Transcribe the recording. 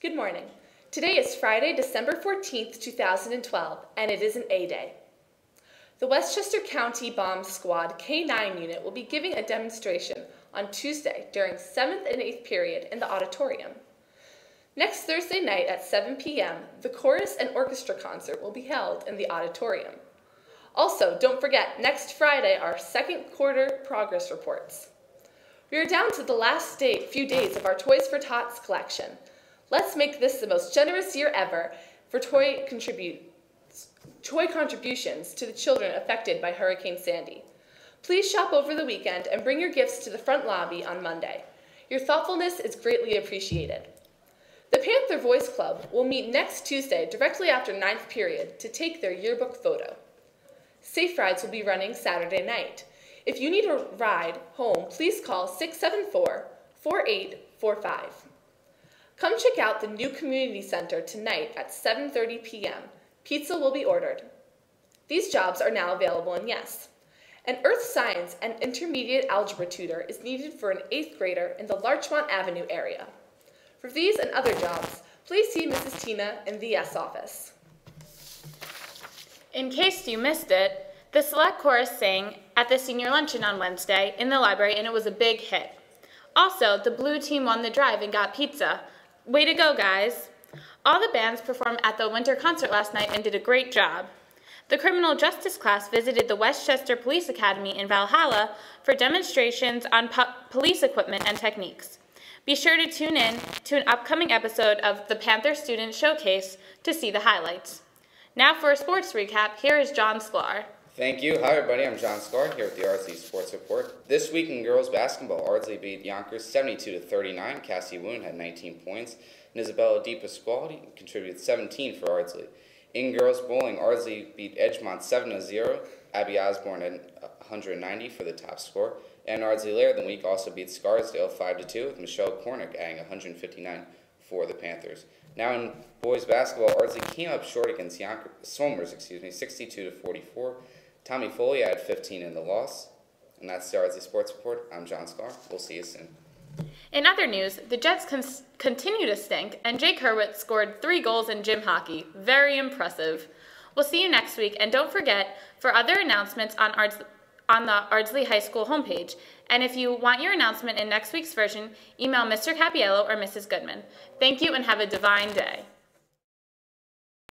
Good morning. Today is Friday, December 14th, 2012, and it is an A Day. The Westchester County Bomb Squad K-9 unit will be giving a demonstration on Tuesday during 7th and 8th period in the auditorium. Next Thursday night at 7 p.m., the chorus and orchestra concert will be held in the auditorium. Also, don't forget, next Friday are second quarter progress reports. We are down to the last day, few days of our Toys for Tots collection. Let's make this the most generous year ever for toy, contribute, toy contributions to the children affected by Hurricane Sandy. Please shop over the weekend and bring your gifts to the front lobby on Monday. Your thoughtfulness is greatly appreciated. The Panther Voice Club will meet next Tuesday directly after ninth period to take their yearbook photo. Safe Rides will be running Saturday night. If you need a ride home, please call 674 4845. Come check out the new community center tonight at 7.30 p.m. Pizza will be ordered. These jobs are now available in Yes. An earth science and intermediate algebra tutor is needed for an eighth grader in the Larchmont Avenue area. For these and other jobs, please see Mrs. Tina in the Yes office. In case you missed it, the select chorus sang at the senior luncheon on Wednesday in the library and it was a big hit. Also, the blue team won the drive and got pizza, Way to go, guys. All the bands performed at the winter concert last night and did a great job. The criminal justice class visited the Westchester Police Academy in Valhalla for demonstrations on police equipment and techniques. Be sure to tune in to an upcoming episode of the Panther Student Showcase to see the highlights. Now for a sports recap, here is John Sklar. Thank you. Hi, everybody. I'm John Sklar here with the Ardsley Sports Report. This week in girls basketball, Ardsley beat Yonkers 72 to 39. Cassie Woon had 19 points, and Isabella Di Pasquale contributed 17 for Ardsley. In girls bowling, Ardsley beat Edgemont 7 to 0. Abby Osborne had 190 for the top score, and Ardsley later in the week also beat Scarsdale 5 to 2 with Michelle Cornick adding 159 for the Panthers. Now in boys basketball, Ardsley came up short against Yonkers, Somers, excuse me, 62 to 44. Tommy Foley had 15 in the loss. And that's the Ardsley Sports Report. I'm John Scar. We'll see you soon. In other news, the Jets continue to stink, and Jake Hurwitz scored three goals in gym hockey. Very impressive. We'll see you next week, and don't forget, for other announcements on, Ards on the Ardsley High School homepage. And if you want your announcement in next week's version, email Mr. Capiello or Mrs. Goodman. Thank you and have a divine day.